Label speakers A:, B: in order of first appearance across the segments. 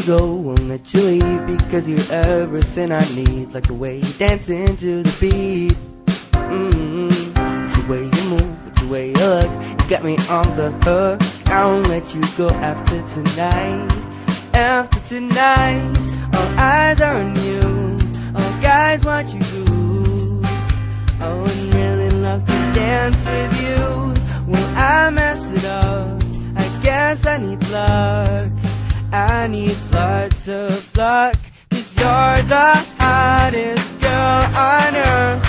A: you go, won't let you leave Because you're everything I need Like the way you dance into the beat. Mm-hmm. It's the way you move, it's the way you look. You got me on the hook. I won't let you go after tonight. After tonight All eyes are on you. All guys want you. Oh, and really love to dance with you. Will I mess it up? I guess I need luck I need lots of luck Cause you're the hottest girl on earth.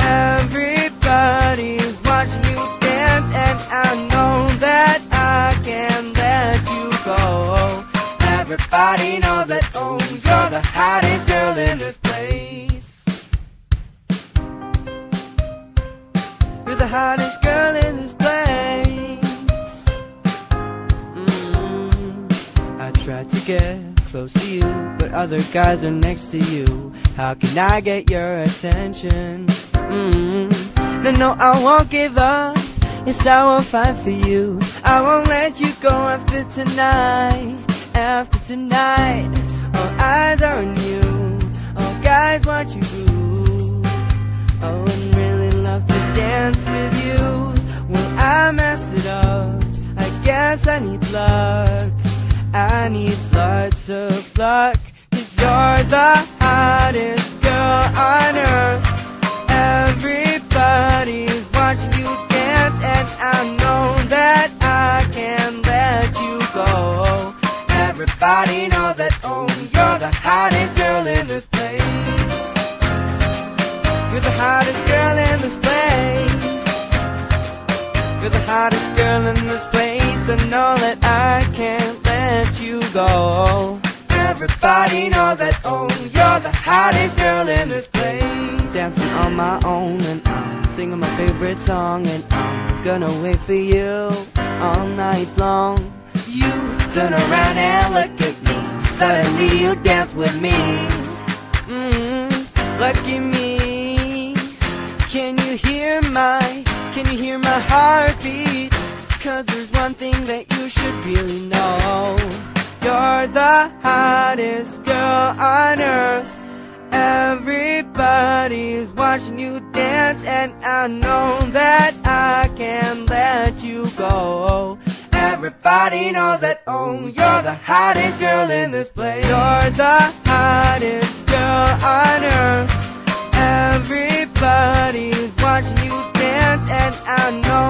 A: Everybody's watching you dance And I know that I can let you go. Everybody knows that, oh, you're the hottest girl in this place. You're the hottest girl try to get close to you, but other guys are next to you. How can I get your attention? Mm-hmm. No, no, I won't give up. Yes, I will fight for you. I won't let you go after tonight. After tonight, all eyes are on you. All guys want you. Oh, and really love to dance with you. Will I mess it up? I guess I need luck. I need lots of luck Cause you're the hottest girl on earth. Everybody's watching you dance And I know that I can let you go. Everybody knows that, oh, you're the hottest girl in this place. You're the hottest girl in this place. You're the hottest girl in this place I know that I you go. Everybody knows that, oh, you're the hottest girl in this place. Dancing on my own and I'm singing my favorite song And I'm gonna wait for you all night long. You turn around and look at me. Suddenly you dance with me. Mm, Lucky me. Can you hear my, can you hear my heartbeat? Cause there's one thing that you should really the hottest girl on earth. Everybody's watching you dance, and I know that I can't let you go. Everybody knows that, oh, you're the hottest girl in this place. You're the hottest girl on earth. Everybody's watching you dance, and I know.